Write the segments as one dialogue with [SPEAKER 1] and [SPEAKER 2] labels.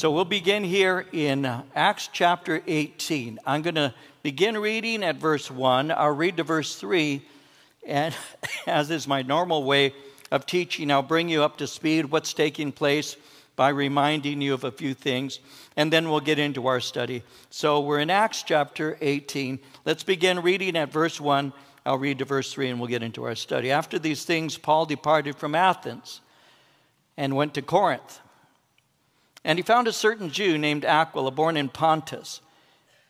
[SPEAKER 1] So we'll begin here in Acts chapter 18. I'm going to begin reading at verse 1. I'll read to verse 3. And as is my normal way of teaching, I'll bring you up to speed what's taking place by reminding you of a few things. And then we'll get into our study. So we're in Acts chapter 18. Let's begin reading at verse 1. I'll read to verse 3 and we'll get into our study. After these things, Paul departed from Athens and went to Corinth. And he found a certain Jew named Aquila, born in Pontus,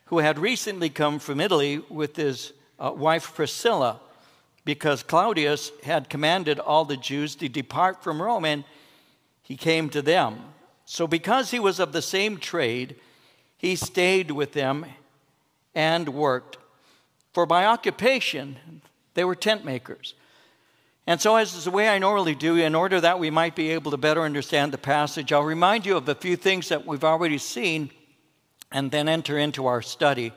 [SPEAKER 1] who had recently come from Italy with his uh, wife Priscilla, because Claudius had commanded all the Jews to depart from Rome, and he came to them. So, because he was of the same trade, he stayed with them and worked. For by occupation, they were tent makers. And so, as is the way I normally do, in order that we might be able to better understand the passage, I'll remind you of a few things that we've already seen and then enter into our study.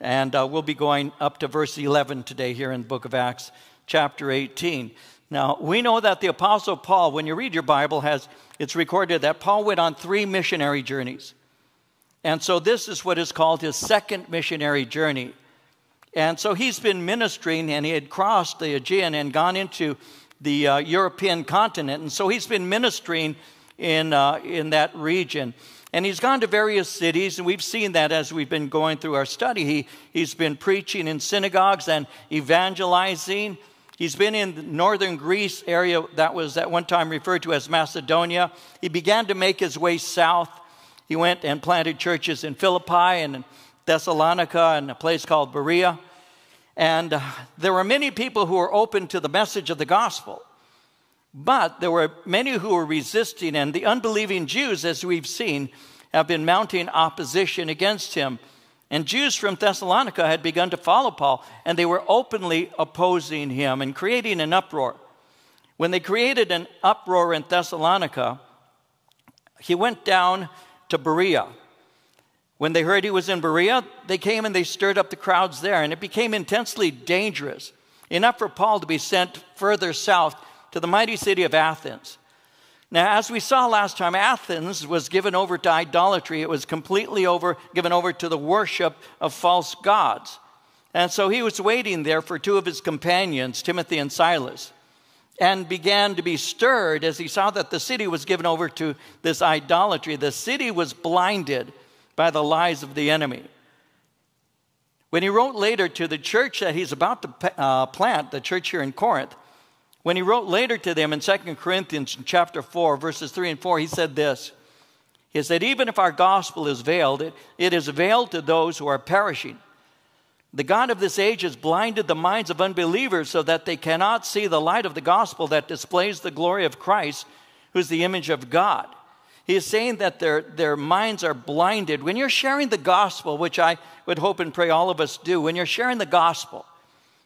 [SPEAKER 1] And uh, we'll be going up to verse 11 today here in the book of Acts, chapter 18. Now, we know that the Apostle Paul, when you read your Bible, has it's recorded that Paul went on three missionary journeys. And so this is what is called his second missionary journey. And so he's been ministering, and he had crossed the Aegean and gone into the uh, European continent. And so he's been ministering in, uh, in that region. And he's gone to various cities, and we've seen that as we've been going through our study. He, he's been preaching in synagogues and evangelizing. He's been in the northern Greece area that was at one time referred to as Macedonia. He began to make his way south. He went and planted churches in Philippi and Thessalonica and a place called Berea. And uh, there were many people who were open to the message of the gospel. But there were many who were resisting, and the unbelieving Jews, as we've seen, have been mounting opposition against him. And Jews from Thessalonica had begun to follow Paul, and they were openly opposing him and creating an uproar. When they created an uproar in Thessalonica, he went down to Berea when they heard he was in Berea, they came and they stirred up the crowds there, and it became intensely dangerous, enough for Paul to be sent further south to the mighty city of Athens. Now, as we saw last time, Athens was given over to idolatry. It was completely over, given over to the worship of false gods. And so he was waiting there for two of his companions, Timothy and Silas, and began to be stirred as he saw that the city was given over to this idolatry. The city was blinded by the lies of the enemy. When he wrote later to the church that he's about to uh, plant, the church here in Corinth, when he wrote later to them in 2 Corinthians chapter 4, verses 3 and 4, he said this. He said, Even if our gospel is veiled, it, it is veiled to those who are perishing. The God of this age has blinded the minds of unbelievers so that they cannot see the light of the gospel that displays the glory of Christ, who's the image of God. He is saying that their, their minds are blinded. When you're sharing the gospel, which I would hope and pray all of us do, when you're sharing the gospel,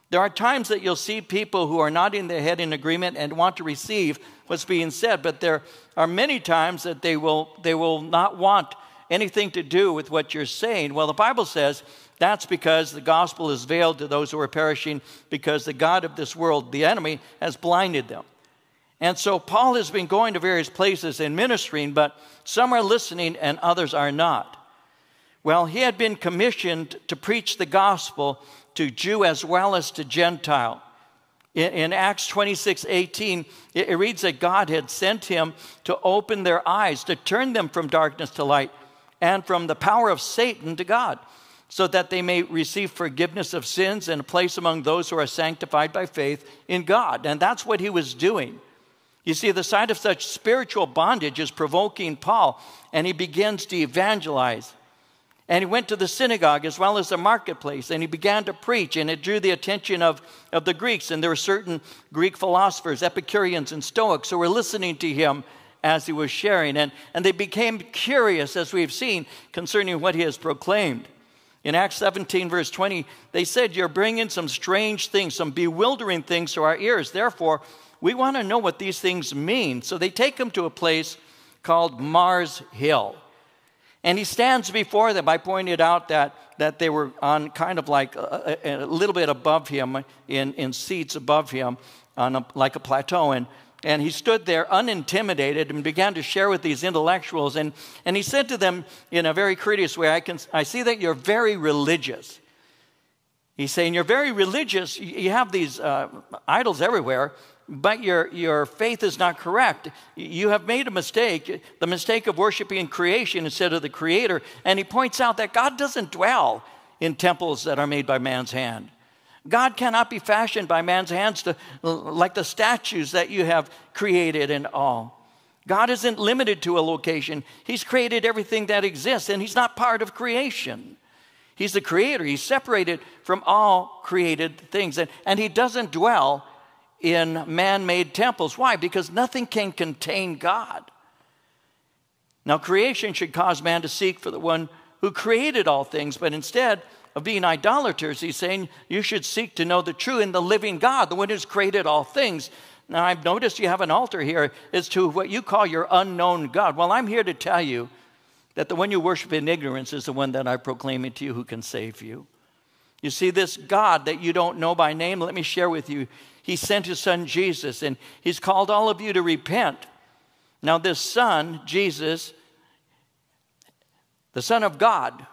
[SPEAKER 1] there are times that you'll see people who are nodding their head in agreement and want to receive what's being said, but there are many times that they will, they will not want anything to do with what you're saying. Well, the Bible says that's because the gospel is veiled to those who are perishing because the God of this world, the enemy, has blinded them. And so Paul has been going to various places and ministering, but some are listening and others are not. Well, he had been commissioned to preach the gospel to Jew as well as to Gentile. In, in Acts 26 18, it, it reads that God had sent him to open their eyes, to turn them from darkness to light, and from the power of Satan to God, so that they may receive forgiveness of sins and a place among those who are sanctified by faith in God. And that's what he was doing. You see, the sight of such spiritual bondage is provoking Paul, and he begins to evangelize. And he went to the synagogue as well as the marketplace, and he began to preach, and it drew the attention of, of the Greeks. And there were certain Greek philosophers, Epicureans, and Stoics, who were listening to him as he was sharing. And, and they became curious, as we've seen, concerning what he has proclaimed. In Acts 17, verse 20, they said, You're bringing some strange things, some bewildering things to our ears. Therefore, we want to know what these things mean. So they take him to a place called Mars Hill. And he stands before them. I pointed out that, that they were on kind of like a, a, little bit above him, in, in seats above him, on a, like a plateau. And and he stood there unintimidated and began to share with these intellectuals. And, and he said to them in a very courteous way, I, can, I see that you're very religious. He's saying, You're very religious. You have these uh, idols everywhere, but your, your faith is not correct. You have made a mistake, the mistake of worshiping creation instead of the Creator. And he points out that God doesn't dwell in temples that are made by man's hand. God cannot be fashioned by man's hands to, like the statues that you have created and all. God isn't limited to a location. He's created everything that exists, and He's not part of creation. He's the creator. He's separated from all created things. And, and He doesn't dwell in man made temples. Why? Because nothing can contain God. Now, creation should cause man to seek for the one who created all things, but instead, of being idolaters. He's saying you should seek to know the true and the living God, the one who's created all things. Now, I've noticed you have an altar here as to what you call your unknown God. Well, I'm here to tell you that the one you worship in ignorance is the one that I proclaim it to you who can save you. You see, this God that you don't know by name, let me share with you. He sent his son Jesus, and he's called all of you to repent. Now, this son, Jesus, the Son of God,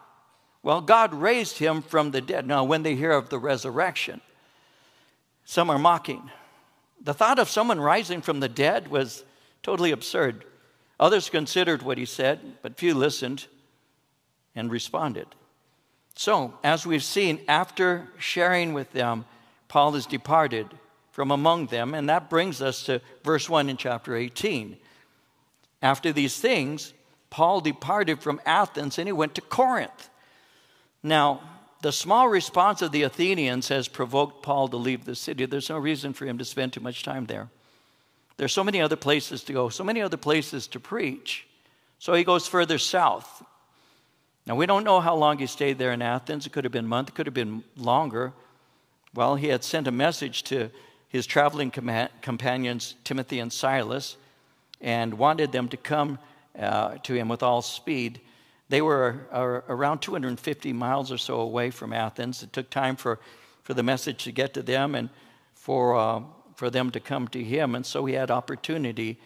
[SPEAKER 1] well, God raised him from the dead. Now, when they hear of the resurrection, some are mocking. The thought of someone rising from the dead was totally absurd. Others considered what he said, but few listened and responded. So, as we've seen, after sharing with them, Paul is departed from among them, and that brings us to verse 1 in chapter 18. After these things, Paul departed from Athens and he went to Corinth. Now, the small response of the Athenians has provoked Paul to leave the city. There's no reason for him to spend too much time there. There's so many other places to go, so many other places to preach. So he goes further south. Now, we don't know how long he stayed there in Athens. It could have been a month, it could have been longer. Well, he had sent a message to his traveling com- companions, Timothy and Silas, and wanted them to come uh, to him with all speed. They were around 250 miles or so away from Athens. It took time for, for the message to get to them and for, uh, for them to come to him. And so he had opportunity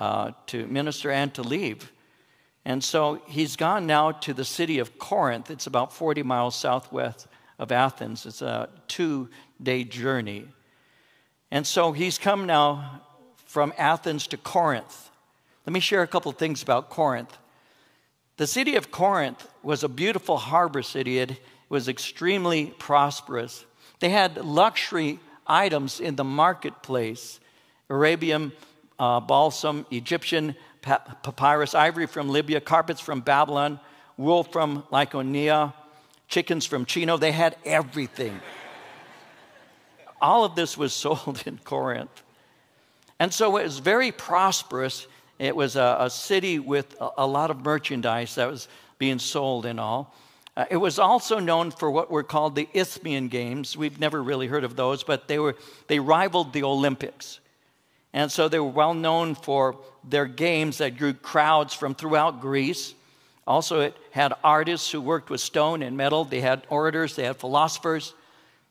[SPEAKER 1] uh, to minister and to leave. And so he's gone now to the city of Corinth. It's about 40 miles southwest of Athens. It's a two day journey. And so he's come now from Athens to Corinth. Let me share a couple of things about Corinth. The city of Corinth was a beautiful harbor city. It was extremely prosperous. They had luxury items in the marketplace Arabian uh, balsam, Egyptian papyrus, ivory from Libya, carpets from Babylon, wool from Lycaonia, chickens from Chino. They had everything. All of this was sold in Corinth. And so it was very prosperous it was a, a city with a, a, lot of merchandise that was being sold and all. Uh, it was also known for what were called the Isthmian Games. We've never really heard of those, but they, were, they rivaled the Olympics. And so they were well known for their games that drew crowds from throughout Greece. Also, it had artists who worked with stone and metal. They had orators, they had philosophers.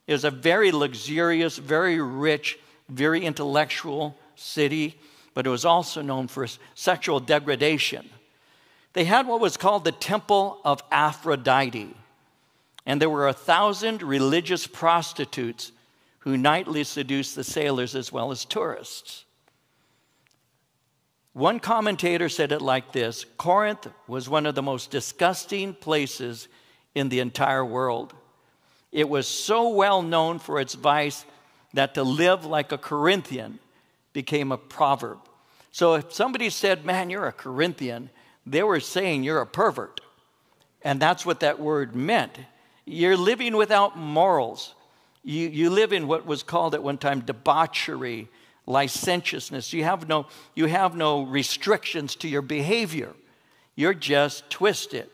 [SPEAKER 1] It was a very luxurious, very rich, very intellectual city but it was also known for sexual degradation. They had what was called the Temple of Aphrodite, and there were a thousand religious prostitutes who nightly seduced the sailors as well as tourists. One commentator said it like this Corinth was one of the most disgusting places in the entire world. It was so well known for its vice that to live like a Corinthian became a proverb. So if somebody said, Man, you're a Corinthian, they were saying you're a pervert. And that's what that word meant. You're living without morals. You, you live in what was called at one time debauchery, licentiousness. You have, no, you have no restrictions to your behavior, you're just twisted.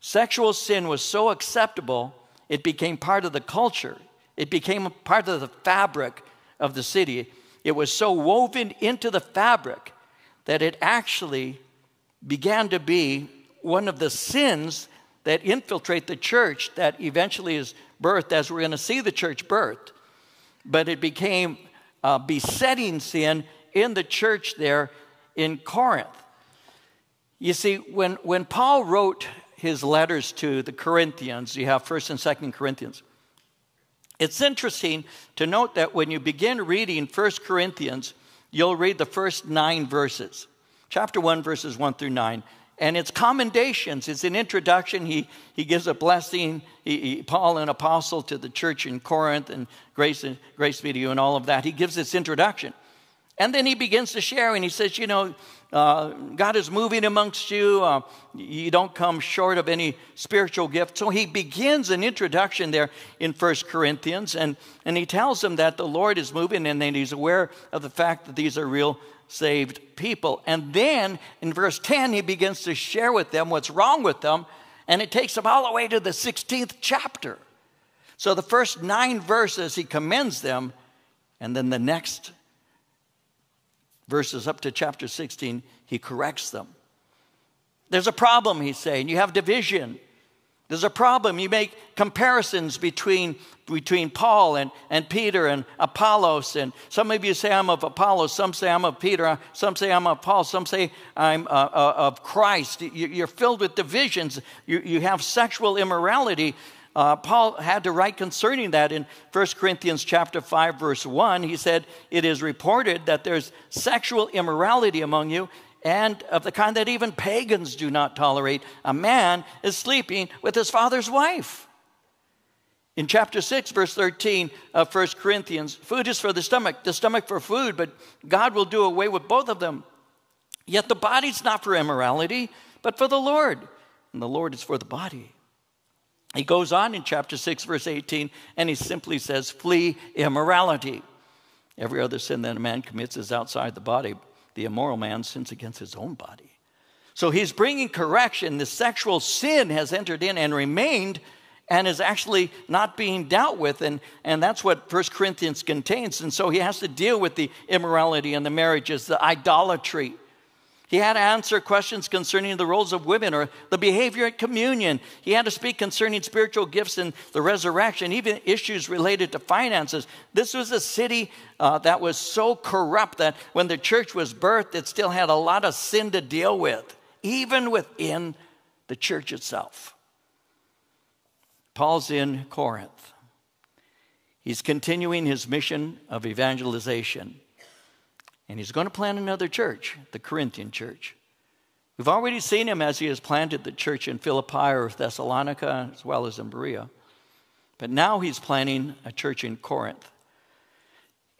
[SPEAKER 1] Sexual sin was so acceptable, it became part of the culture, it became part of the fabric of the city. It was so woven into the fabric that it actually began to be one of the sins that infiltrate the church that eventually is birthed as we're going to see the church birthed. But it became a besetting sin in the church there in Corinth. You see, when, when Paul wrote his letters to the Corinthians, you have 1st and 2nd Corinthians. It's interesting to note that when you begin reading 1st Corinthians, you'll read the first nine verses, chapter 1, verses 1 through 9. And it's commendations. It's an introduction. He, he gives a blessing. He, he, Paul, an apostle to the church in Corinth and Grace, Grace be to you, and all of that. He gives this introduction. And then he begins to share and he says, You know, uh, God is moving amongst you. Uh, you don't come short of any spiritual gift. So he begins an introduction there in First Corinthians and, and he tells them that the Lord is moving and then he's aware of the fact that these are real saved people. And then in verse 10, he begins to share with them what's wrong with them. And it takes them all the way to the 16th chapter. So the first nine verses, he commends them. And then the next verses up to chapter 16, he corrects them. There's a problem, he's saying. You have division. There's a problem. You make comparisons between, between Paul and, and Peter and Apollos. And some of you say I'm of Apollos, some say I'm of Peter, some say I'm of Paul, some say I'm uh, uh, of Christ. You're filled with divisions. You, you have sexual immorality. Uh, Paul had to write concerning that in 1 Corinthians chapter 5 verse 1. He said, "It is reported that there's sexual immorality among you and of the kind that even pagans do not tolerate. A man is sleeping with his father's wife." In chapter 6, verse 13 of 1 Corinthians, food is for the stomach, the stomach for food, but God will do away with both of them. Yet the body's not for immorality, but for the Lord, and the Lord is for the body. He goes on in chapter 6, verse 18, and he simply says, Flee immorality. Every other sin that a man commits is outside the body. The immoral man sins against his own body. So he's bringing correction. The sexual sin has entered in and remained and is actually not being dealt with. And, and that's what First Corinthians contains. And so he has to deal with the immorality in the marriages, the idolatry. He had to answer questions concerning the roles of women or the behavior at communion. He had to speak concerning spiritual gifts and the resurrection, even issues related to finances. This was a city uh, that was so corrupt that when the church was birthed, it still had a lot of sin to deal with, even within the church itself. Paul's in Corinth. He's continuing his mission of evangelization. And he's going to plant another church, the Corinthian church. We've already seen him as he has planted the church in Philippi or Thessalonica, as well as in Berea. But now he's planting a church in Corinth.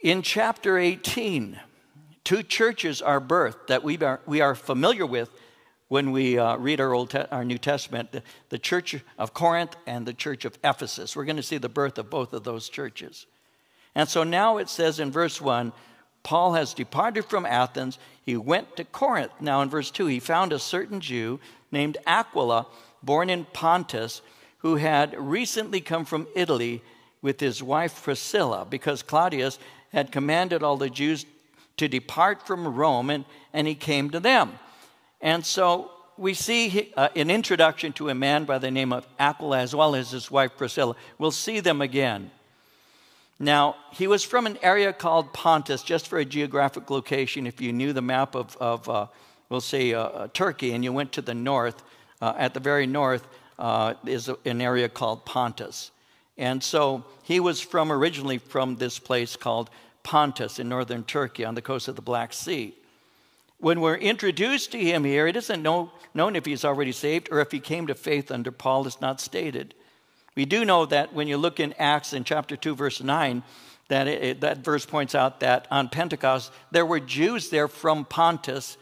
[SPEAKER 1] In chapter 18, two churches are birthed that we are, we are familiar with when we uh, read our, Old Te- our New Testament the, the church of Corinth and the church of Ephesus. We're going to see the birth of both of those churches. And so now it says in verse 1 Paul has departed from Athens. He went to Corinth. Now, in verse 2, he found a certain Jew named Aquila, born in Pontus, who had recently come from Italy with his wife Priscilla, because Claudius had commanded all the Jews to depart from Rome, and, and he came to them. And so we see uh, an introduction to a man by the name of Aquila as well as his wife Priscilla. We'll see them again. Now, he was from an area called Pontus, just for a geographic location. If you knew the map of, of uh, we'll say, uh, uh, Turkey, and you went to the north, uh, at the very north uh, is an area called Pontus. And so he was from originally from this place called Pontus in northern Turkey on the coast of the Black Sea. When we're introduced to him here, it isn't know, known if he's already saved or if he came to faith under Paul, it's not stated. We do know that when you look in Acts in chapter 2, verse 9, that it, that verse points out that on Pentecost there were Jews there from Pontus,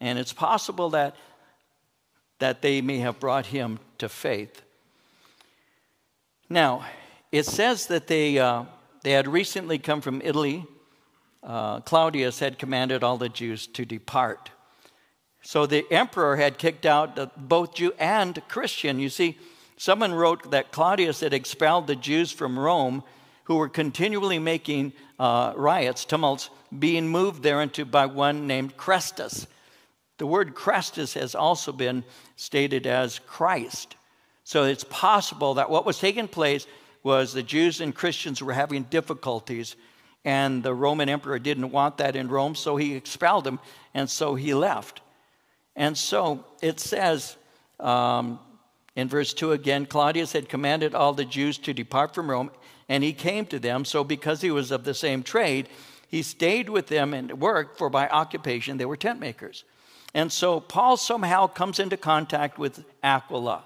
[SPEAKER 1] and it's possible that, that they may have brought him to faith. Now, it says that they, uh, they had recently come from Italy. Uh, Claudius had commanded all the Jews to depart. So the emperor had kicked out both Jew and Christian. You see, Someone wrote that Claudius had expelled the Jews from Rome who were continually making uh, riots, tumults, being moved there into by one named Chrestus. The word Chrestus has also been stated as Christ. So it's possible that what was taking place was the Jews and Christians were having difficulties And the Roman emperor didn't want that in Rome, so he expelled them, and so he left. And so it says um, in verse 2 again Claudius had commanded all the Jews to depart from Rome, and he came to them. So, because he was of the same trade, he stayed with them and worked, for by occupation they were tent makers. And so Paul somehow comes into contact with Aquila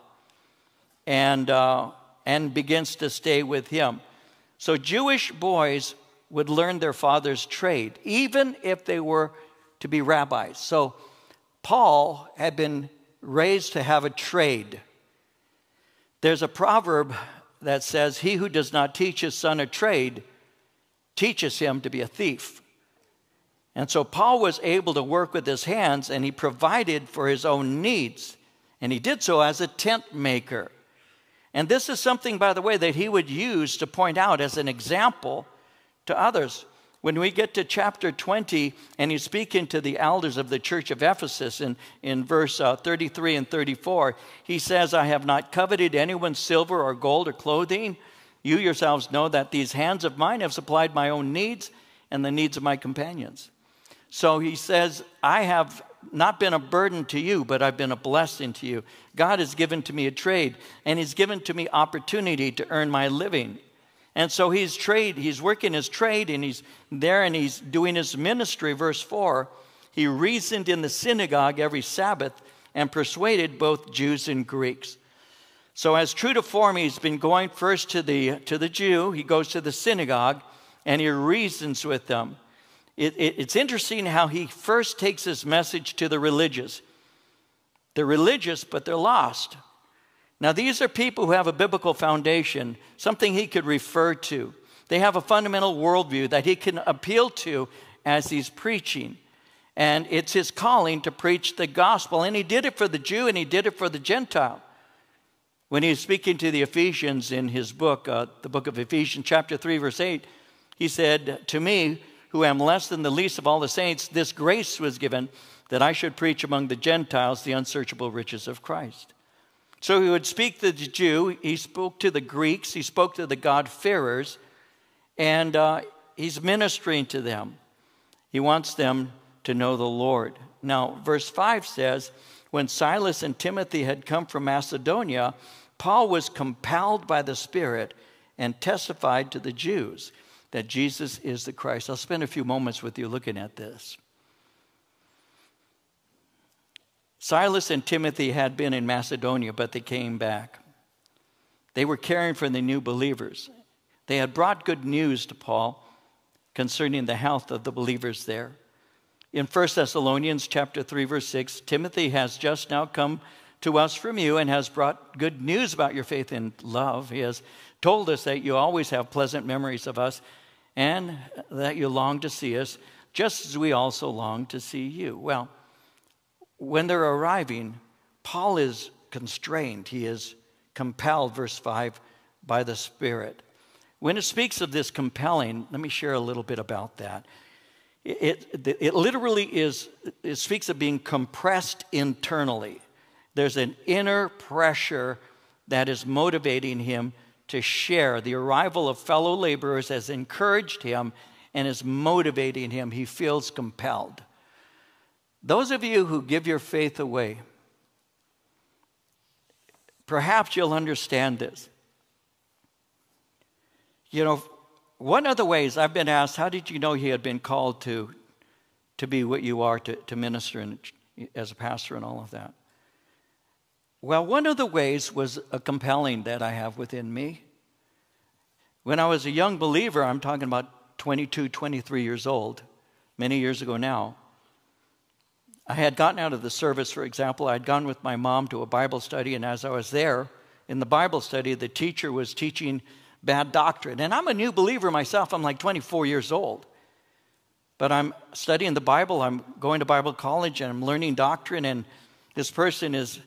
[SPEAKER 1] and, uh, and begins to stay with him. So Jewish boys would learn their father's trade, even if they were to be rabbis. So Paul had been raised to have a trade. There's a proverb that says, He who does not teach his son a trade teaches him to be a thief. And so Paul was able to work with his hands and he provided for his own needs. And he did so as a tent maker. And this is something, by the way, that he would use to point out as an example to others. When we get to chapter 20, and he's speaking to the elders of the church of Ephesus in, in verse uh, 33 and 34, he says, I have not coveted anyone's silver or gold or clothing. You yourselves know that these hands of mine have supplied my own needs and the needs of my companions. So he says, I have not been a burden to you, but I've been a blessing to you. God has given to me a trade, and He's given to me opportunity to earn my living. And so he's trade, he's working his trade, and he's there and he's doing his ministry. Verse 4 He reasoned in the synagogue every Sabbath and persuaded both Jews and Greeks. So, as true to form, he's been going first to the, to the Jew, he goes to the synagogue, and he reasons with them. It, it, it's interesting how he first takes his message to the religious. They're religious, but they're lost. Now, these are people who have a biblical foundation, something he could refer to. They have a fundamental worldview that he can appeal to as he's preaching. And it's his calling to preach the gospel. And he did it for the Jew and he did it for the Gentile. When he was speaking to the Ephesians in his book, uh, the book of Ephesians, chapter 3, verse 8, he said, To me, who am less than the least of all the saints, this grace was given that I should preach among the Gentiles the unsearchable riches of Christ. So he would speak to the Jew, he spoke to the Greeks, he spoke to the God-fearers, and uh, he's ministering to them. He wants them to know the Lord. Now, verse 5 says, When Silas and Timothy had come from Macedonia, Paul was compelled by the Spirit and testified to the Jews that Jesus is the Christ. I'll spend a few moments with you looking at this. Silas and Timothy had been in Macedonia, but they came back. They were caring for the new believers. They had brought good news to Paul concerning the health of the believers there. In 1 Thessalonians chapter 3 verse 6, Timothy has just now come to us from you and has brought good news about your faith and love. He has told us that you always have pleasant memories of us and that you long to see us, just as we also long to see you. Well, when they're arriving, Paul is constrained. He is compelled, verse 5, by the Spirit. When it speaks of this compelling, let me share a little bit about that. It, it, it literally is, it speaks of being compressed internally. There's an inner pressure that is motivating him to share. The arrival of fellow laborers has encouraged him and is motivating him. He feels compelled. Those of you who give your faith away, perhaps you'll understand this. You know, one of the ways I've been asked, how did you know he had been called to, to be what you are, to, to minister and, as a pastor and all of that? Well, one of the ways was a compelling that I have within me. When I was a young believer, I'm talking about 22, 23 years old, many years ago now, I had gotten out of the service, for example. I'd gone with my mom to a Bible study, and as I was there in the Bible study, the teacher was teaching bad doctrine. And I'm a new believer myself, I'm like 24 years old. But I'm studying the Bible, I'm going to Bible college, and I'm learning doctrine, and this person is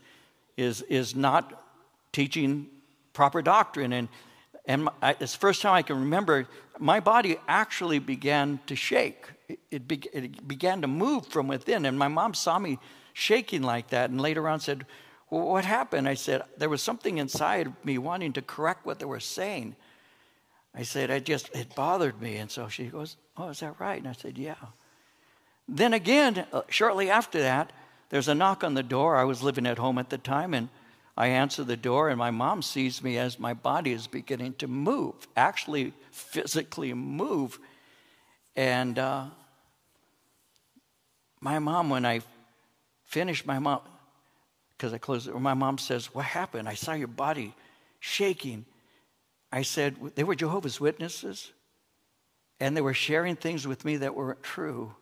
[SPEAKER 1] is, is not teaching proper doctrine. And, and I, it's the first time I can remember my body actually began to shake. It, it, be, it began to move from within. And my mom saw me shaking like that and later on said, well, What happened? I said, There was something inside me wanting to correct what they were saying. I said, I just, it bothered me. And so she goes, Oh, is that right? And I said, Yeah. Then again, uh, shortly after that, there's a knock on the door. I was living at home at the time, and I answer the door, and my mom sees me as my body is beginning to move, actually physically move. And uh, my mom, when I finished, my mom, because I closed it, my mom says, What happened? I saw your body shaking. I said, They were Jehovah's Witnesses, and they were sharing things with me that weren't true.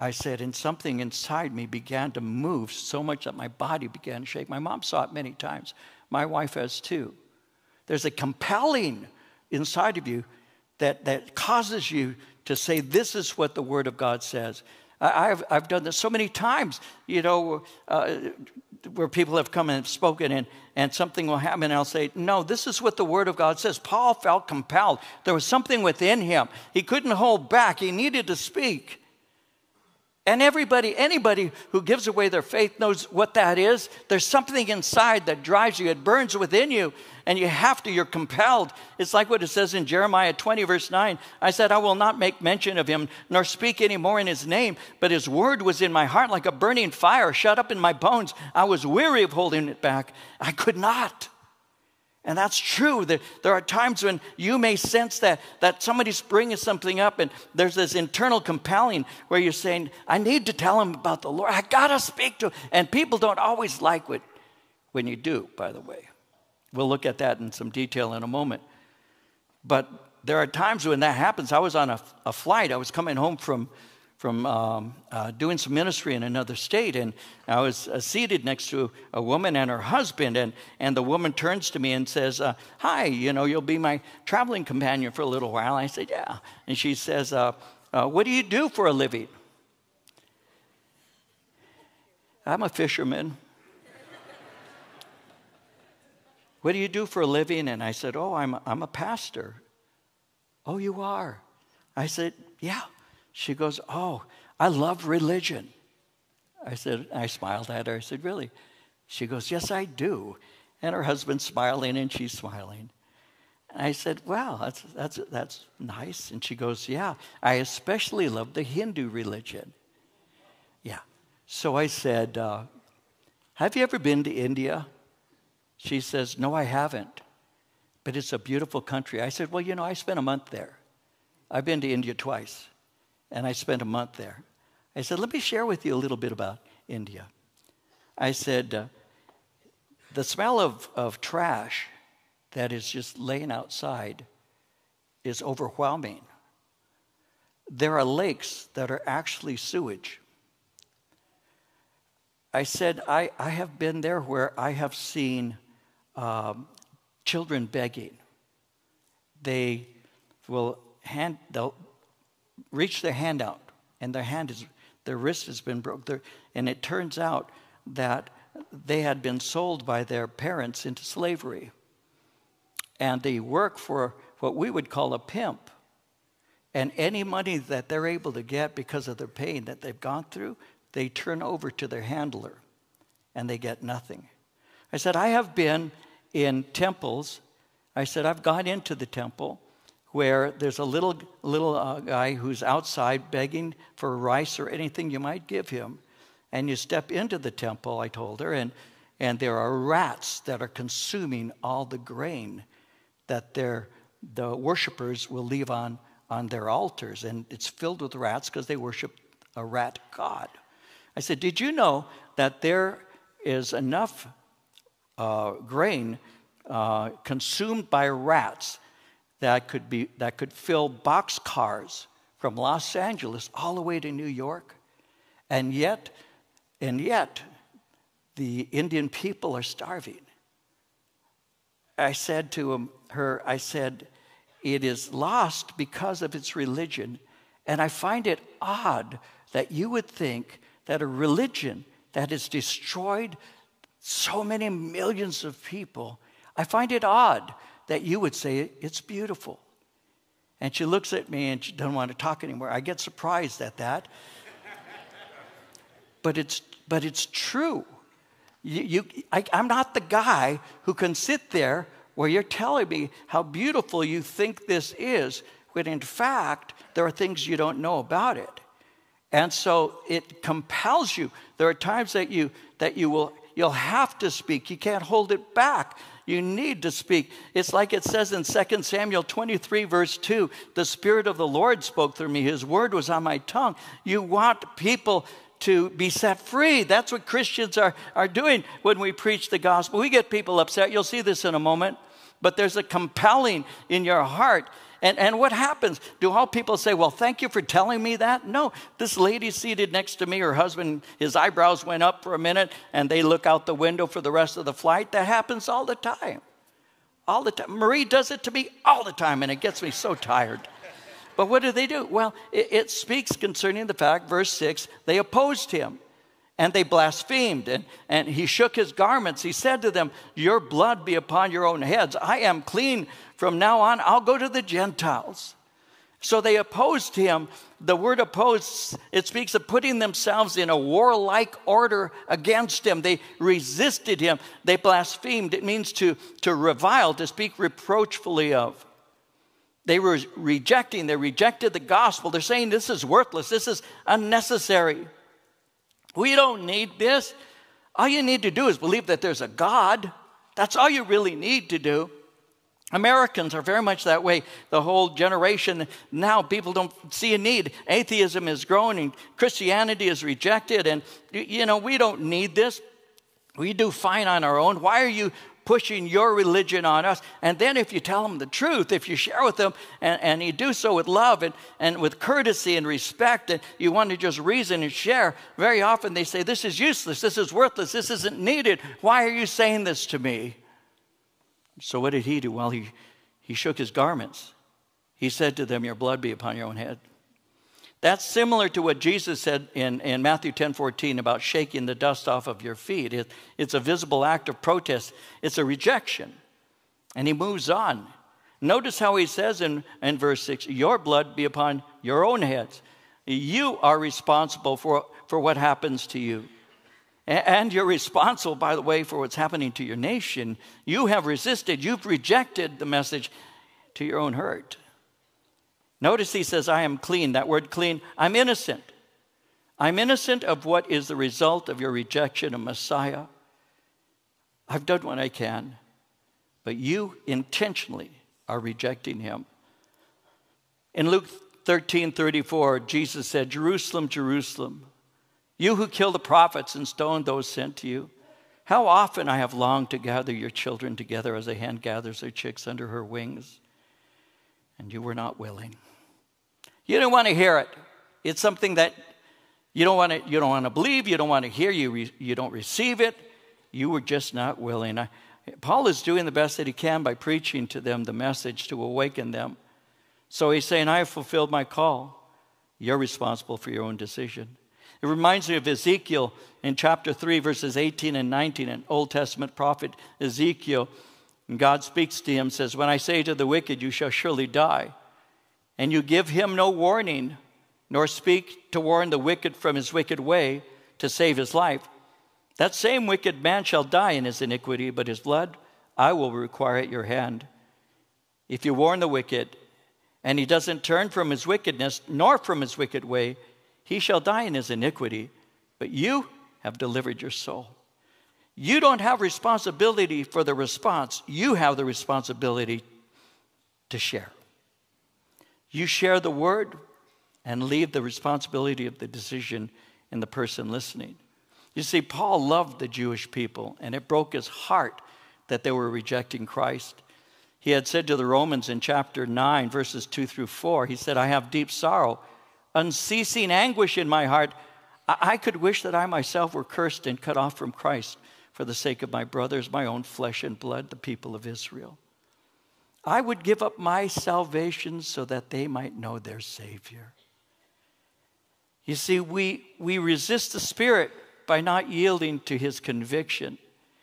[SPEAKER 1] I said, and something inside me began to move so much that my body began to shake. My mom saw it many times. My wife has too. There's a compelling inside of you that, that causes you to say, This is what the Word of God says. I've, I've done this so many times, you know, uh, where people have come and spoken and, and something will happen, and I'll say, No, this is what the Word of God says. Paul felt compelled. There was something within him. He couldn't hold back, he needed to speak. And everybody, anybody who gives away their faith knows what that is. There's something inside that drives you, it burns within you, and you have to, you're compelled. It's like what it says in Jeremiah 20, verse 9. I said, I will not make mention of him, nor speak any more in his name, but his word was in my heart like a burning fire, shut up in my bones. I was weary of holding it back. I could not. And that's true. There, there are times when you may sense that, that somebody's bringing something up, and there's this internal compelling where you're saying, I need to tell him about the Lord. I got to speak to him. And people don't always like what, when you do, by the way. We'll look at that in some detail in a moment. But there are times when that happens. I was on a, a flight, I was coming home from from um, uh, doing some ministry in another state, and I was uh, seated next to a woman and her husband, and, and the woman turns to me and says, uh, Hi, you know, you'll be my traveling companion for a little while. I said, Yeah. And she says, uh, uh, What do you do for a living? I'm a fisherman. what do you do for a living? And I said, Oh, I'm, I'm a pastor. Oh, you are? I said, Yeah. She goes, Oh, I love religion. I said, I smiled at her. I said, Really? She goes, Yes, I do. And her husband's smiling and she's smiling. And I said, Wow, that's, that's, that's nice. And she goes, Yeah, I especially love the Hindu religion. Yeah. So I said, uh, Have you ever been to India? She says, No, I haven't. But it's a beautiful country. I said, Well, you know, I spent a month there. I've been to India twice and I spent a month there. I said, Let me share with you a little bit about India. I said, uh, The smell of, of trash that is just laying outside is overwhelming. There are lakes that are actually sewage. I said, I, I have been there where I have seen um, children begging. They will hand, they'll, reach their hand out, and their hand is, their wrist has been broken. And it turns out that they had been sold by their parents into slavery. And they work for what we would call a pimp. And any money that they're able to get because of their pain that they've gone through, they turn over to their handler and they get nothing. I said, I have been in temples. I said, I've gone into the temple where there's a little, little uh, guy who's outside begging for rice or anything you might give him. And you step into the temple, I told her, and, and there are rats that are consuming all the grain that their, the worshipers will leave on, on their altars. And it's filled with rats because they worship a rat god. I said, Did you know that there is enough uh, grain uh, consumed by rats that could, be, that could fill box cars from Los Angeles all the way to New York. And yet, and yet, the Indian people are starving. I said to him, her, I said, it is lost because of its religion. And I find it odd that you would think that a religion that has destroyed so many millions of people, I find it odd that you would say it's beautiful. And she looks at me and she doesn't want to talk anymore. I get surprised at that. but it's but it's true. You, you I, I'm not the guy who can sit there where you're telling me how beautiful you think this is, when in fact, there are things you don't know about it. And so it compels you. There are times that you that you will you'll have to speak. You can't hold it back. You need to speak. It's like it says in 2 Samuel 23, verse 2 the Spirit of the Lord spoke through me, His word was on my tongue. You want people to be set free. That's what Christians are, are doing when we preach the gospel. We get people upset. You'll see this in a moment. But there's a compelling in your heart and, and what happens? Do all people say, Well, thank you for telling me that? No. This lady seated next to me, her husband, his eyebrows went up for a minute, and they look out the window for the rest of the flight. That happens all the time. All the time. Marie does it to me all the time, and it gets me so tired. But what do they do? Well, it, it speaks concerning the fact, verse 6, they opposed him and they blasphemed. And, and he shook his garments. He said to them, Your blood be upon your own heads. I am clean from now on. I'll go to the Gentiles. So they opposed him. The word opposed, it speaks of putting themselves in a warlike order against him. They resisted him. They blasphemed. It means to, to revile, to speak reproachfully of. They were rejecting, they rejected the gospel. They're saying this is worthless, this is unnecessary. We don't need this. All you need to do is believe that there's a God. That's all you really need to do. Americans are very much that way. The whole generation now, people don't see a need. Atheism is growing, and Christianity is rejected, and you know, we don't need this. We do fine on our own. Why are you pushing your religion on us. And then, if you tell them the truth, if you share with them and, and you do so with love and, and with courtesy and respect, and you want to just reason and share, very often they say, This is useless, this is worthless, this isn't needed. Why are you saying this to me? So, what did he do? Well, he, he shook his garments. He said to them, Your blood be upon your own head. That's similar to what Jesus said in, in Matthew 10 14 about shaking the dust off of your feet. It, it's a visible act of protest, it's a rejection. And he moves on. Notice how he says in, in verse 6 Your blood be upon your own heads. You are responsible for, for what happens to you. And you're responsible, by the way, for what's happening to your nation. You have resisted, you've rejected the message to your own hurt. Notice he says, I am clean. That word clean, I'm innocent. I'm innocent of what is the result of your rejection of Messiah. I've done what I can, but you intentionally are rejecting him. In Luke 13 34, Jesus said, Jerusalem, Jerusalem, you who kill the prophets and stone those sent to you, how often I have longed to gather your children together as a hen gathers her chicks under her wings, and you were not willing. You don't want to hear it. It's something that you don't want to, you don't want to believe, you don't want to hear, you, re, you don't receive it. You were just not willing. I, Paul is doing the best that he can by preaching to them the message to awaken them. So he's saying, I have fulfilled my call. You're responsible for your own decision. It reminds me of Ezekiel in chapter 3, verses 18 and 19, an Old Testament prophet Ezekiel. And God speaks to him, says, When I say to the wicked, You shall surely die and you give him no warning, nor speak to warn the wicked from his wicked way to save his life, that same wicked man shall die in his iniquity, but his blood I will require at your hand. If you warn the wicked, and he doesn't turn from his wickedness, nor from his wicked way, he shall die in his iniquity, but you have delivered your soul. You don't have responsibility for the response, you have the responsibility to share. You share the word and leave the responsibility of the decision in the person listening. You see, Paul loved the Jewish people, and it broke his heart that they were rejecting Christ. He had said to the Romans in chapter 9, verses 2 through 4, he said, I have deep sorrow, unceasing anguish in my heart. I could wish that I myself were cursed and cut off from Christ for the sake of my brothers, my own flesh and blood, the people of Israel. I would give up my salvation so that they might know their Savior. You see, we, we resist the Spirit by not yielding to His conviction.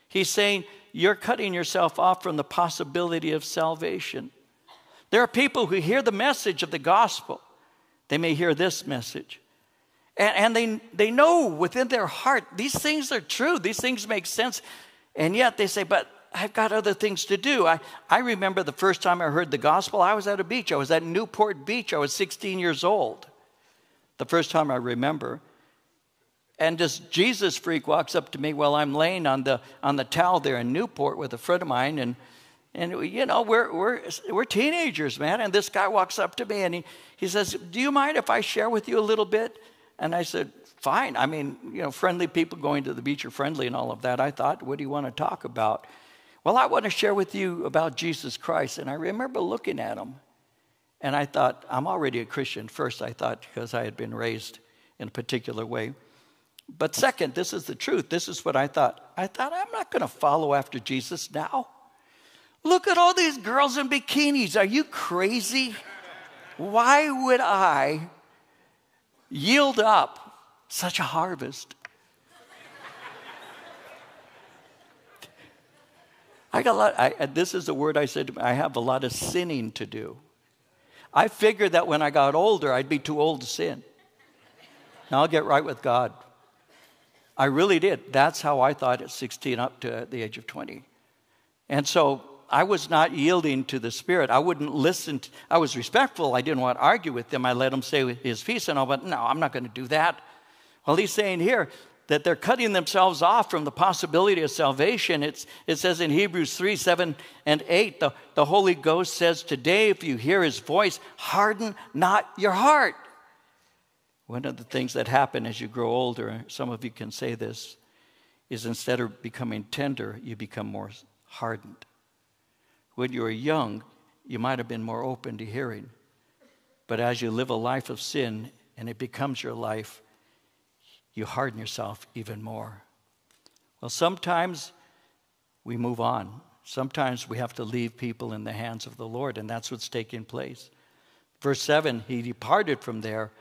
[SPEAKER 1] He's saying, You're cutting yourself off from the possibility of salvation. There are people who hear the message of the gospel, they may hear this message. And, and they, they know within their heart these things are true, these things make sense. And yet they say, But I've got other things to do. I, I remember the first time I heard the gospel, I was at a beach. I was at Newport Beach. I was 16 years old. The first time I remember. And this Jesus freak walks up to me while I'm laying on the, on the towel there in Newport with a friend of mine. And, and you know, we're, we're, we're teenagers, man. And this guy walks up to me and he, he says, Do you mind if I share with you a little bit? And I said, Fine. I mean, you know, friendly people going to the beach are friendly and all of that. I thought, What do you want to talk about? Well, I want to share with you about Jesus Christ. And I remember looking at him and I thought, I'm already a Christian. First, I thought because I had been raised in a particular way. But second, this is the truth. This is what I thought. I thought, I'm not going to follow after Jesus now. Look at all these girls in bikinis. Are you crazy? Why would I yield up such a harvest? I got a lot, I, this is the word I said, I have a lot of sinning to do. I figured that when I got older, I'd be too old to sin. Now I'll get right with God. I really did. That's how I thought at 16 up to the age of 20. And so I was not yielding to the Spirit. I wouldn't listen. To, I was respectful. I didn't want to argue with them. I let them say his piece and all, but no, I'm not going to do that. Well, he's saying here that they're cutting themselves off from the possibility of salvation. It's, it says in Hebrews 3 7 and 8, the, the Holy Ghost says, Today, if you hear his voice, harden not your heart. One of the things that happen as you grow older, some of you can say this, is instead of becoming tender, you become more hardened. When you were young, you might have been more open to hearing. But as you live a life of sin and it becomes your life, you harden yourself even more. Well, sometimes we move on. Sometimes we have to leave people in the hands of the Lord, and that's what's taking place. Verse 7 He departed from there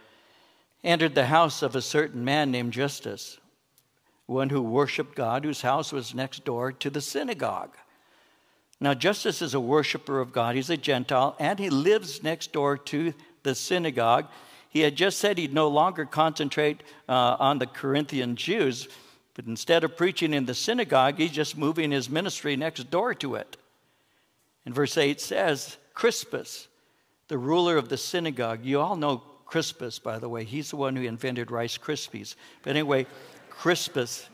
[SPEAKER 1] entered the house of a certain man named Justus, one who worshiped God, whose house was next door to the synagogue. Now, Justus is a worshiper of God. He's a Gentile, and he lives next door to the synagogue. He had just said he'd no longer concentrate uh, on the Corinthian Jews, but instead of preaching in the synagogue, he's just moving his ministry next door to it. And verse 8 says, Crispus, the ruler of the synagogue, you all know Crispus, by the way. He's the one who invented Rice Krispies. But anyway, Crispus.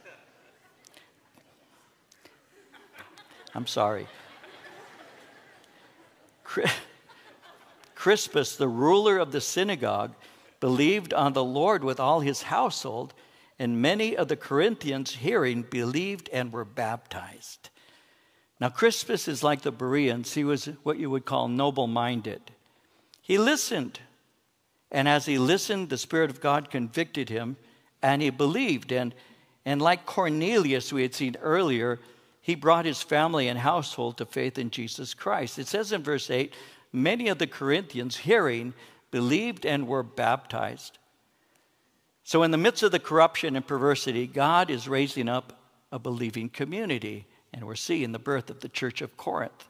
[SPEAKER 1] I'm sorry. Crispus, the ruler of the synagogue, believed on the Lord with all his household, and many of the Corinthians, hearing, believed and were baptized. Now, Crispus is like the Bereans. He was what you would call noble minded. He listened and as he listened, the Spirit of God convicted him and he believed. And, and like Cornelius, we had seen earlier, he brought his family and household to faith in Jesus Christ. It says in verse 8 many of the Corinthians, hearing, believed and were baptized. So, in the midst of the corruption and perversity, God is raising up a believing community. And we're seeing the birth of the church of Corinth.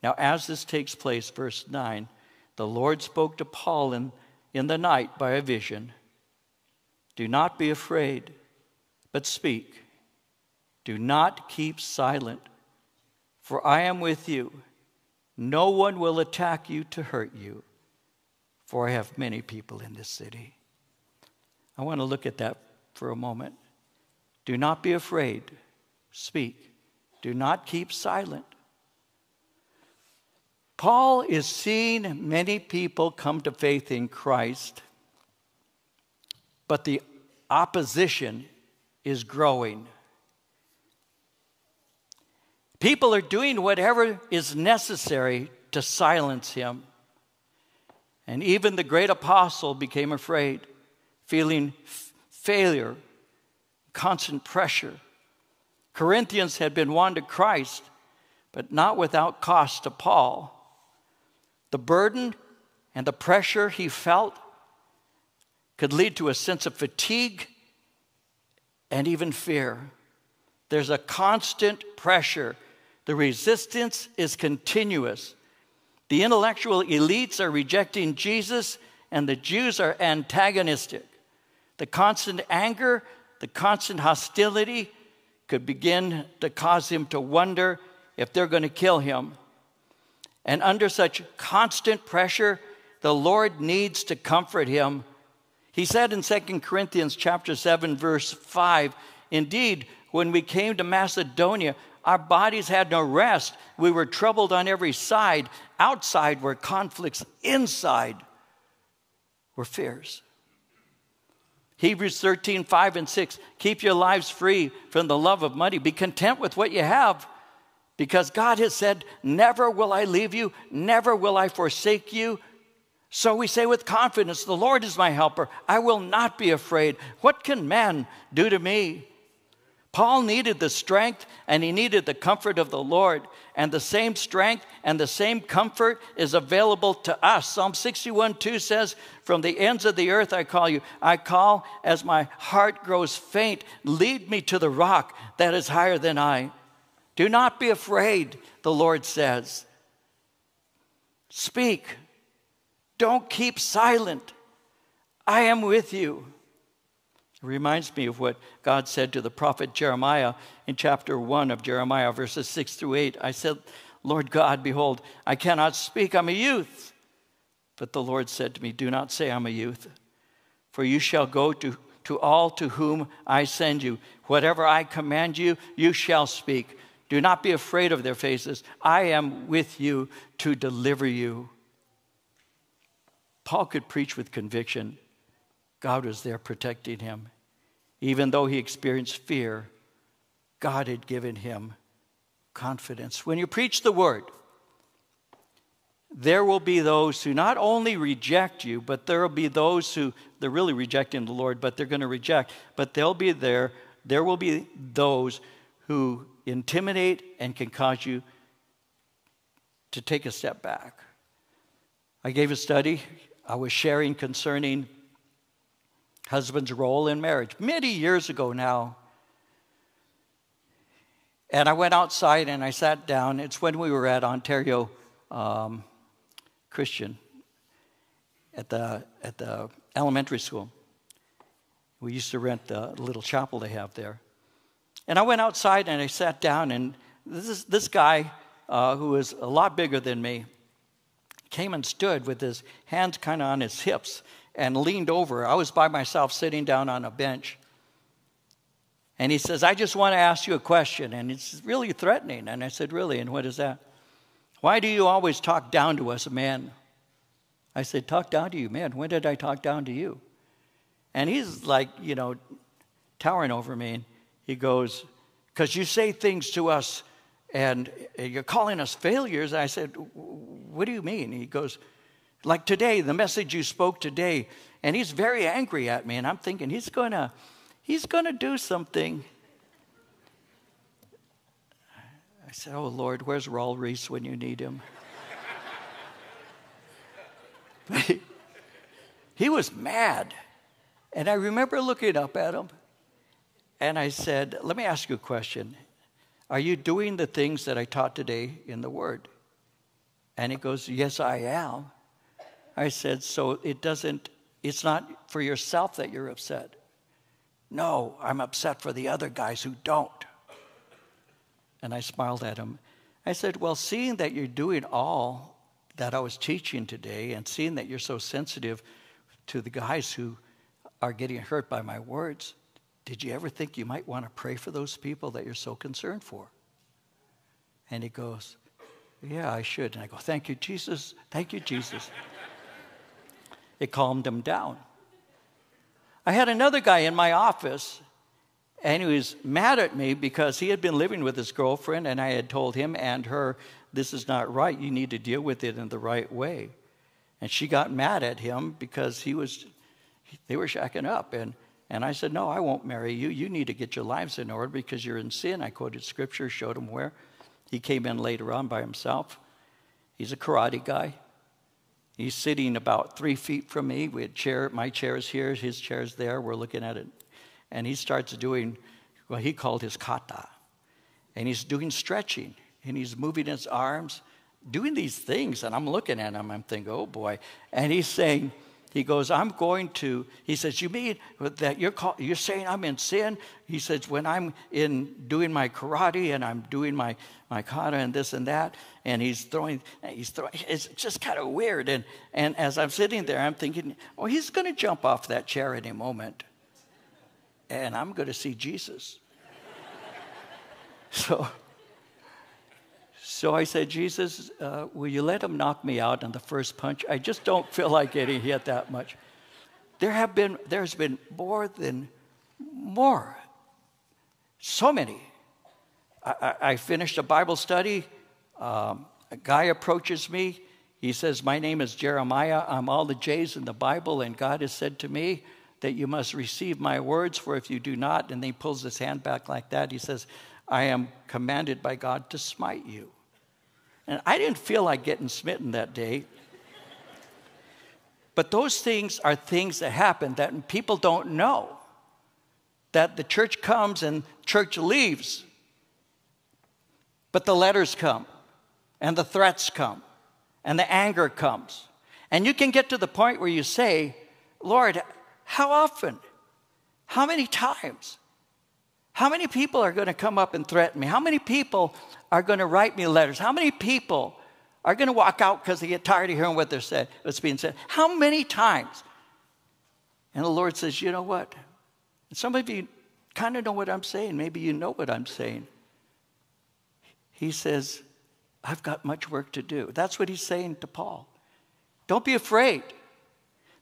[SPEAKER 1] Now, as this takes place, verse 9, the Lord spoke to Paul in in the night by a vision. Do not be afraid, but speak. Do not keep silent, for I am with you. No one will attack you to hurt you, for I have many people in this city. I want to look at that for a moment. Do not be afraid, speak. Do not keep silent. Paul is seeing many people come to faith in Christ, but the opposition is growing. People are doing whatever is necessary to silence him. And even the great apostle became afraid, feeling f- failure, constant pressure. Corinthians had been won to Christ, but not without cost to Paul. The burden and the pressure he felt could lead to a sense of fatigue and even fear. There's a constant pressure. The resistance is continuous. The intellectual elites are rejecting Jesus, and the Jews are antagonistic. The constant anger, the constant hostility could begin to cause him to wonder if they're going to kill him. And under such constant pressure, the Lord needs to comfort him. He said in 2 Corinthians chapter 7 verse 5, indeed, when we came to Macedonia, our bodies had no rest. We were troubled on every side. Outside were conflicts, inside were fears. Hebrews 13, 5 and 6. Keep your lives free from the love of money. Be content with what you have because God has said, Never will I leave you, never will I forsake you. So we say with confidence, The Lord is my helper. I will not be afraid. What can man do to me? Paul needed the strength and he needed the comfort of the Lord. And the same strength and the same comfort is available to us. Psalm 61 2 says, From the ends of the earth I call you. I call as my heart grows faint. Lead me to the rock that is higher than I. Do not be afraid, the Lord says. Speak. Don't keep silent. I am with you. It reminds me of what God said to the prophet Jeremiah in chapter 1 of Jeremiah, verses 6 through 8. I said, Lord God, behold, I cannot speak, I'm a youth. But the Lord said to me, Do not say I'm a youth, for you shall go to, to all to whom I send you. Whatever I command you, you shall speak. Do not be afraid of their faces. I am with you to deliver you. Paul could preach with conviction. God was there protecting him. Even though he experienced fear, God had given him confidence. When you preach the word, there will be those who not only reject you, but there will be those who they're really rejecting the Lord, but they're going to reject. But they'll be there. There will be those who intimidate and can cause you to take a step back. I gave a study. I was sharing concerning husband's role in marriage many years ago now. And I went outside and I sat down. It's when we were at Ontario um, Christian at the, at the elementary school. We used to rent the little chapel they have there. And I went outside and I sat down, and this, this guy, uh, who was a lot bigger than me, came and stood with his hands kind of on his hips and leaned over. I was by myself sitting down on a bench. And he says, I just want to ask you a question. And it's really threatening. And I said, Really? And what is that? Why do you always talk down to us, man? I said, Talk down to you, man. When did I talk down to you? And he's like, you know, towering over me. And he goes, Because you say things to us and you're calling us failures. And I said, What do you mean? He goes, like today, the message you spoke today, and he's very angry at me, and I'm thinking he's gonna, he's gonna do something. I said, Oh Lord, where's Raul Ries when you need him? he, he was mad. And I remember looking up at him and I said, Let me ask you a question. Are you doing the things that I taught today in the Word? And he goes, Yes, I am. I said, So it doesn't, it's not for yourself that you're upset. No, I'm upset for the other guys who don't. And I smiled at him. I said, Well, seeing that you're doing all that I was teaching today and seeing that you're so sensitive to the guys who are getting hurt by my words, did you ever think you might want to pray for those people that you're so concerned for? And he goes, Yeah, I should. And I go, Thank you, Jesus. Thank you, Jesus. It calmed him down. I had another guy in my office, and he was mad at me because he had been living with his girlfriend, and I had told him and her, This is not right. You need to deal with it in the right way. And she got mad at him because he was, they were shacking up. And, and I said, No, I won't marry you. You need to get your lives in order because you're in sin. I quoted scripture, showed him where. He came in later on by himself. He's a karate guy. He's sitting about three feet from me. We had chair, my chair is here, his chair is there. We're looking at it. And he starts doing what he called his kata. And he's doing stretching. And he's moving his arms, doing these things. And I'm looking at him, I'm thinking, oh boy. And he's saying, he goes, I'm going to, he says, You mean that you're, call, you're saying I'm in sin? He says, When I'm in doing my karate and I'm doing my, my kata and this and that, and he's throwing, he's throwing, it's just kind of weird. And, and as I'm sitting there, I'm thinking, Oh, he's going to jump off that chair any moment. And I'm going to see Jesus. so, so I said, Jesus, uh, will you let him knock me out on the first punch? I just don't feel like getting hit that much. There have been, there's been more than more. So many. I, I, I finished a Bible study. Um, a guy approaches me. He says, My name is Jeremiah. I'm all the J's in the Bible, and God has said to me that you must receive my words, for if you do not, and he pulls his hand back like that, he says, I am commanded by God to smite you. And I didn't feel like getting smitten that day. But those things are things that happen that people don't know. That the church comes and church leaves. But the letters come, and the threats come, and the anger comes. And you can get to the point where you say, Lord, how often? How many times? How many people are going to come up and threaten me? How many people are going to write me letters? How many people are going to walk out because they get tired of hearing what they're said, what's being said? How many times? And the Lord says, You know what? some of you kind of know what I'm saying. Maybe you know what I'm saying. He says, I've got much work to do. That's what he's saying to Paul. Don't be afraid.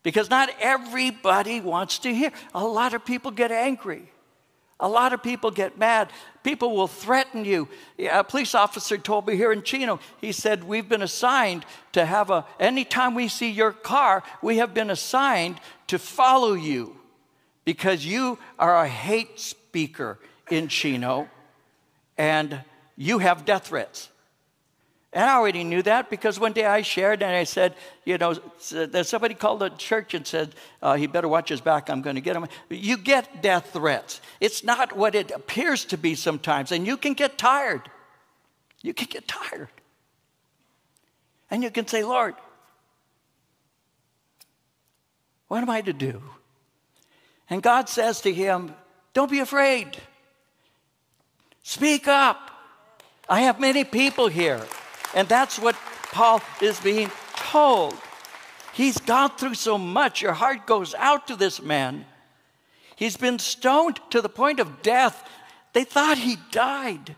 [SPEAKER 1] Because not everybody wants to hear. A lot of people get angry. A lot of people get mad. People will threaten you. A police officer told me here in Chino, he said, We've been assigned to have a, anytime we see your car, we have been assigned to follow you because you are a hate speaker in Chino and you have death threats. And I already knew that because one day I shared and I said, you know, somebody called the church and said, uh, he better watch his back, I'm going to get him. You get death threats. It's not what it appears to be sometimes, and you can get tired. You can get tired. And you can say, Lord, what am I to do? And God says to him, Don't be afraid. Speak up. I have many people here. And that's what Paul is being told. He's gone through so much. Your heart goes out to this man. He's been stoned to the point of death. They thought he died.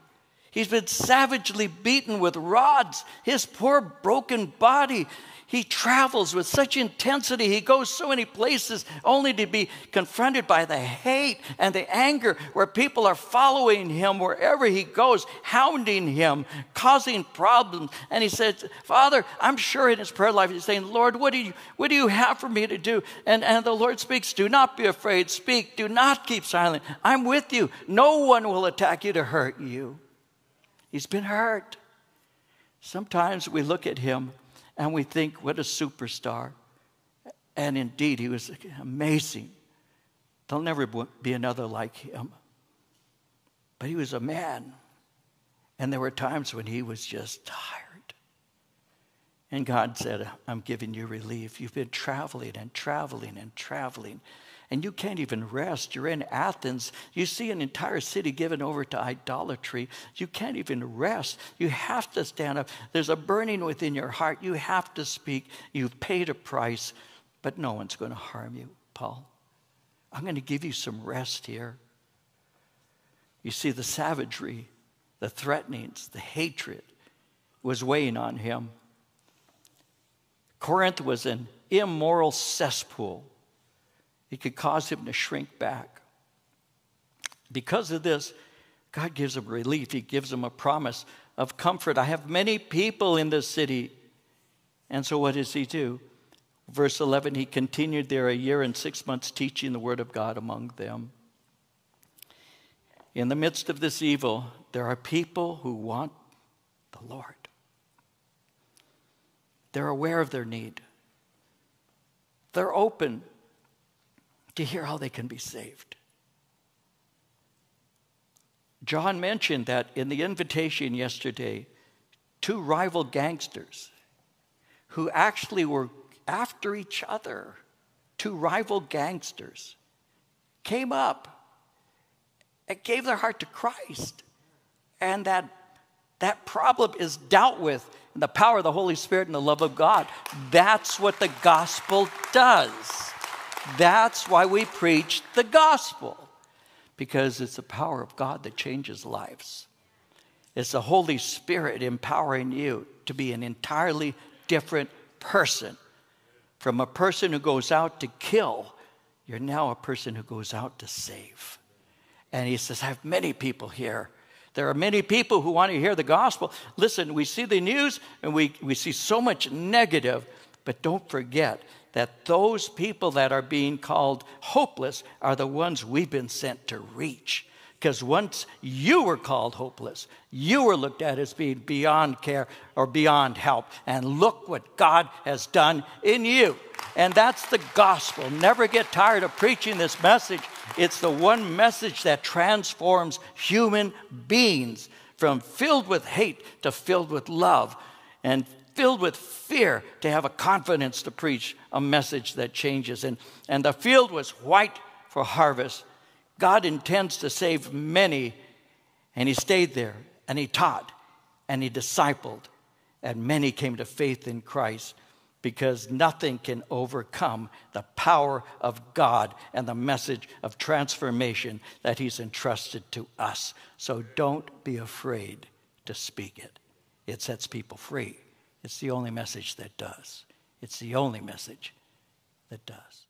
[SPEAKER 1] He's been savagely beaten with rods. His poor broken body he travels with such intensity. He goes so many places only to be confronted by the hate and the anger where people are following him wherever he goes, hounding him, causing problems. And he says, Father, I'm sure in his prayer life he's saying, Lord, what do you, what do you have for me to do? And, and the Lord speaks, Do not be afraid. Speak. Do not keep silent. I'm with you. No one will attack you to hurt you. He's been hurt. Sometimes we look at him and we think, what a superstar. And indeed, he was amazing. There'll never be another like him. But he was a man. And there were times when he was just tired. And God said, I'm giving you relief. You've been traveling and traveling and traveling and you can't even rest. You're in Athens. You see an entire city given over to idolatry. You can't even rest. You have to stand up. There's a burning within your heart. You have to speak. You've paid a price, but no one's going to harm you, Paul. I'm going to give you some rest here. You see, the savagery, the threatenings, the hatred was weighing on him. Corinth was an immoral cesspool it could cause him to shrink back. Because of this, God gives him relief. He gives him a promise of comfort. I have many people in this city. And so, what does he do? Verse 11 He continued there a year and six months teaching the word of God among them. In the midst of this evil, there are people who want the Lord. They're aware of their need, they're open to hear how they can be saved. John mentioned that in the invitation yesterday, two rival gangsters who actually were after each other two rival gangsters came up and gave their heart to Christ. And that, that problem is dealt with in the power of the Holy Spirit and the love of God. That's what the gospel does. That's why we preach the gospel, because it's the power of God that changes lives. It's the Holy Spirit empowering you to be an entirely different person. From a person who goes out to kill, you're now a person who goes out to save. And he says, I have many people here. There are many people who want to hear the gospel. Listen, we see the news and we, we see so much negative, but don't forget that those people that are being called hopeless are the ones we've been sent to reach. Because once you were called hopeless, you were looked at as being beyond care or beyond help. And look what God has done in you. And that's the gospel. Never get tired of preaching this message. It's the one message that transforms human beings from filled with hate to filled with love and filled with fear to have a confidence to preach a message that changes. And, and the field was white for harvest God intends to save many, and he stayed there and he taught and he discipled, and many came to faith in Christ because nothing can overcome the power of God and the message of transformation that he's entrusted to us. So don't be afraid to speak it. It sets people free. It's the only message that does. It's the only message that does.